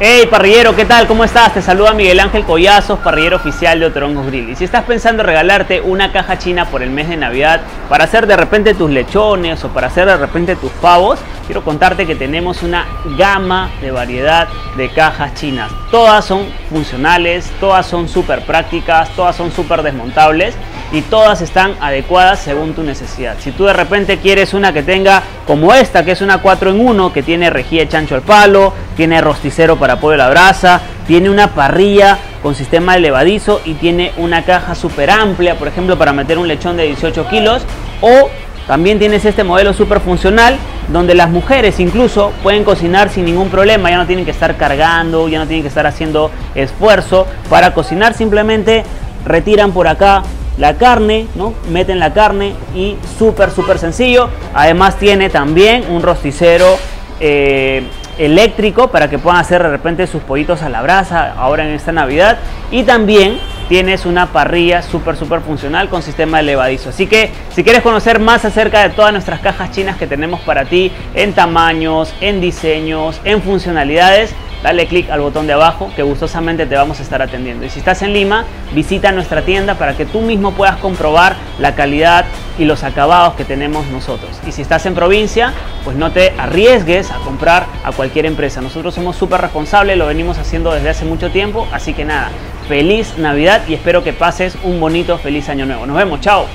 Hey parrillero, ¿qué tal? ¿Cómo estás? Te saluda Miguel Ángel Collazos, parrillero oficial de Otorongos Grill. Y si estás pensando en regalarte una caja china por el mes de Navidad para hacer de repente tus lechones o para hacer de repente tus pavos, quiero contarte que tenemos una gama de variedad de cajas chinas. Todas son funcionales, todas son súper prácticas, todas son súper desmontables y todas están adecuadas según tu necesidad. Si tú de repente quieres una que tenga como esta, que es una 4 en 1, que tiene rejilla de chancho al palo, tiene rosticero para pollo a la brasa, tiene una parrilla con sistema elevadizo y tiene una caja súper amplia, por ejemplo, para meter un lechón de 18 kilos, o también tienes este modelo súper funcional donde las mujeres incluso pueden cocinar sin ningún problema, ya no tienen que estar cargando, ya no tienen que estar haciendo esfuerzo para cocinar, simplemente retiran por acá la carne, ¿no? Meten la carne y súper, súper sencillo. Además tiene también un rosticero eh, eléctrico para que puedan hacer de repente sus pollitos a la brasa ahora en esta Navidad. Y también tienes una parrilla súper, súper funcional con sistema elevadizo. Así que si quieres conocer más acerca de todas nuestras cajas chinas que tenemos para ti en tamaños, en diseños, en funcionalidades, dale clic al botón de abajo que gustosamente te vamos a estar atendiendo. Y si estás en Lima, visita nuestra tienda para que tú mismo puedas comprobar la calidad y los acabados que tenemos nosotros. Y si estás en provincia, pues no te arriesgues a comprar a cualquier empresa. Nosotros somos súper responsables, lo venimos haciendo desde hace mucho tiempo, así que nada, feliz Navidad y espero que pases un bonito, feliz año nuevo. Nos vemos, chao.